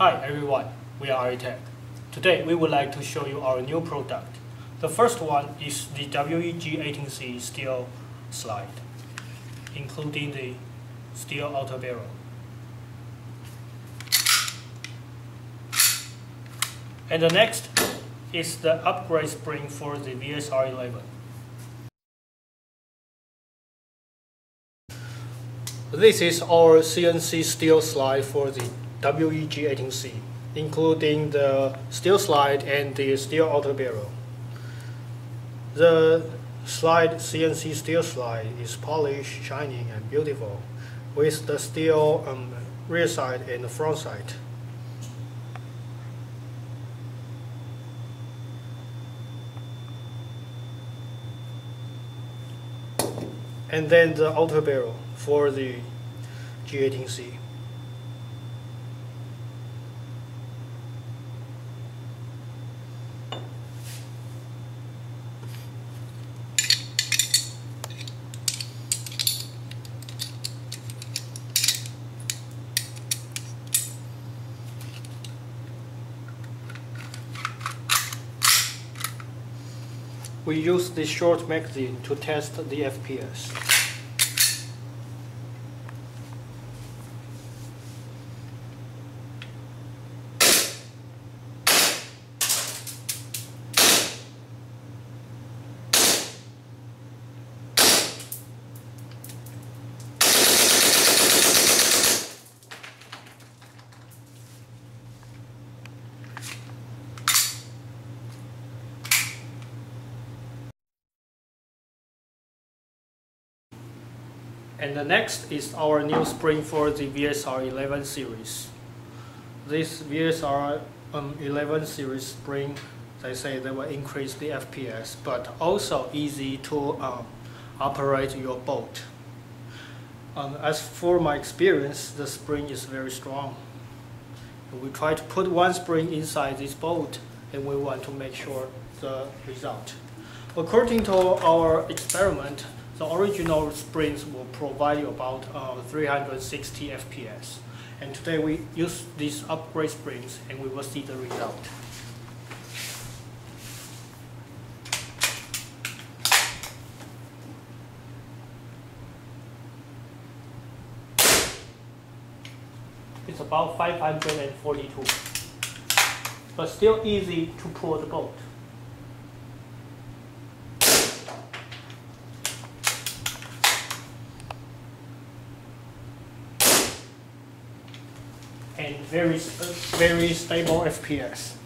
Hi everyone, we are RA-TECH. Today we would like to show you our new product. The first one is the WE G18C steel slide, including the steel outer barrel. And the next is the upgrade spring for the VSR11. This is our CNC steel slide for the WE G18C, including the steel slide and the steel outer barrel. The slide CNC steel slide is polished, shining, and beautiful, with the steel um, rear side and the front side. and then the outer barrel for the G18C. We use this short magazine to test the FPS. And the next is our new spring for the VSR 11 series. This VSR um, 11 series spring, they say they will increase the FPS, but also easy to um, operate your bolt. Um, as for my experience, the spring is very strong. We try to put one spring inside this bolt, and we want to make sure the result. According to our experiment, the original springs will provide you about uh, 360 FPS. And today we use these upgrade springs and we will see the result. It's about 542, but still easy to pull the bolt. And very, very stable FPS.